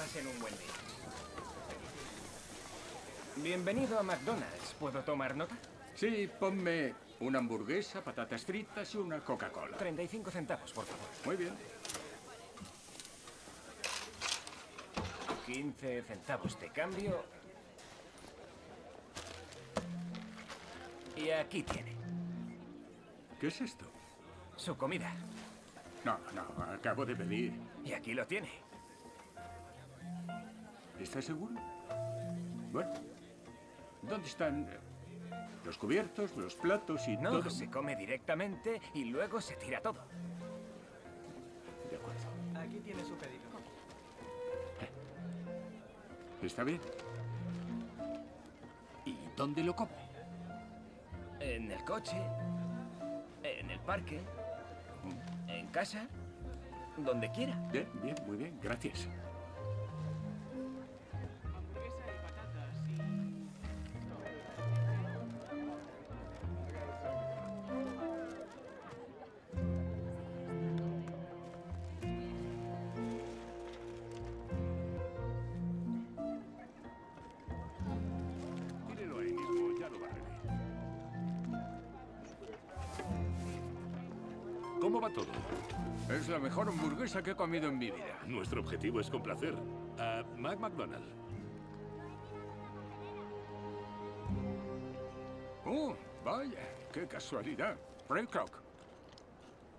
Pasen un buen día. Bienvenido a McDonald's. ¿Puedo tomar nota? Sí, ponme una hamburguesa, patatas fritas y una Coca-Cola. 35 centavos, por favor. Muy bien. 15 centavos de cambio. Y aquí tiene. ¿Qué es esto? Su comida. No, no, acabo de pedir. Y aquí lo tiene. ¿Estás seguro? Bueno, ¿dónde están eh, los cubiertos, los platos y No, todo? se come directamente y luego se tira todo. De acuerdo. Aquí tiene su pedido. ¿Está bien? ¿Y dónde lo come? En el coche, en el parque, en casa, donde quiera. Bien, bien, muy bien, gracias. ¿Cómo va todo? Es la mejor hamburguesa que he comido en mi vida. Nuestro objetivo es complacer a Mac McDonald. ¡Oh, vaya! ¡Qué casualidad! Ray Kroc.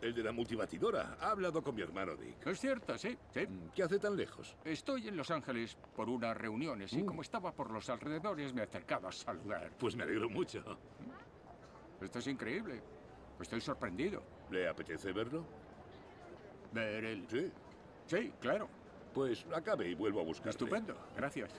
El de la multibatidora. Ha hablado con mi hermano Dick. Es cierto, sí, sí. ¿Qué hace tan lejos? Estoy en Los Ángeles por unas reuniones y como estaba por los alrededores me acercaba a saludar. Pues me alegro mucho. Esto es increíble. Estoy sorprendido. ¿Le apetece verlo? Ver el... Sí. Sí, claro. Pues acabe y vuelvo a buscarle. Estupendo. Gracias.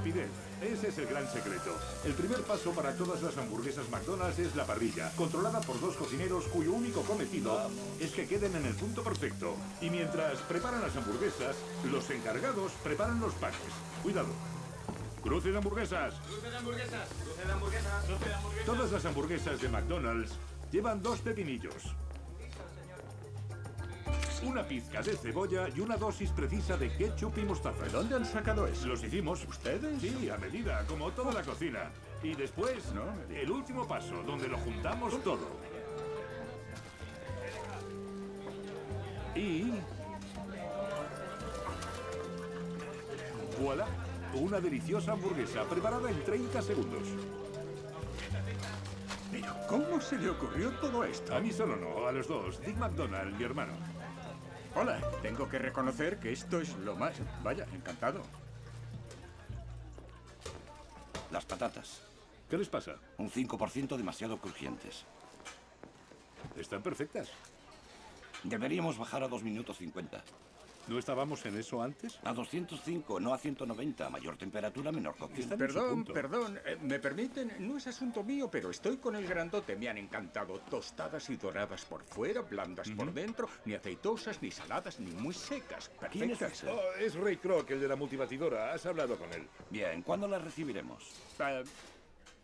Rapidez. Ese es el gran secreto. El primer paso para todas las hamburguesas McDonald's es la parrilla, controlada por dos cocineros cuyo único cometido es que queden en el punto perfecto. Y mientras preparan las hamburguesas, los encargados preparan los panes. Cuidado. Cruce de hamburguesas. Cruce de hamburguesas, cruce de hamburguesas, cruce de hamburguesas. Todas las hamburguesas de McDonald's llevan dos pepinillos. Una pizca de cebolla y una dosis precisa de ketchup y mostaza. ¿De dónde han sacado eso? ¿Los hicimos? ¿Ustedes? Sí, a medida, como toda la cocina. Y después, No el último paso, donde lo juntamos todo. Y... ¡Voilà! Una deliciosa hamburguesa preparada en 30 segundos. Pero, ¿cómo se le ocurrió todo esto? A mí solo no, a los dos. Dick McDonald, mi hermano. Hola, tengo que reconocer que esto es lo más... Vaya, encantado. Las patatas. ¿Qué les pasa? Un 5% demasiado crujientes. Están perfectas. Deberíamos bajar a 2 minutos 50. ¿No estábamos en eso antes? A 205, no a 190. Mayor temperatura, menor cocción. Perdón, perdón, eh, ¿me permiten? No es asunto mío, pero estoy con el grandote. Me han encantado. Tostadas y doradas por fuera, blandas por dentro, ni aceitosas, ni saladas, ni muy secas. ¿Quién es Perfectas. ese? Oh, es Ray Kroc, el de la multibatidora. Has hablado con él. Bien, ¿cuándo las recibiremos? Eh,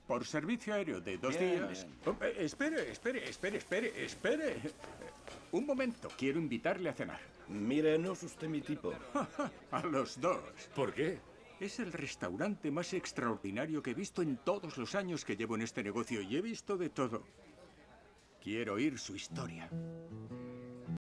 por servicio aéreo de dos Bien, días. bien. Oh, eh, espere, espere, espere, espere, espere. Eh, Un momento, quiero invitarle a cenar. Mire, no es usted mi tipo. A los dos. ¿Por qué? Es el restaurante más extraordinario que he visto en todos los años que llevo en este negocio y he visto de todo. Quiero oír su historia.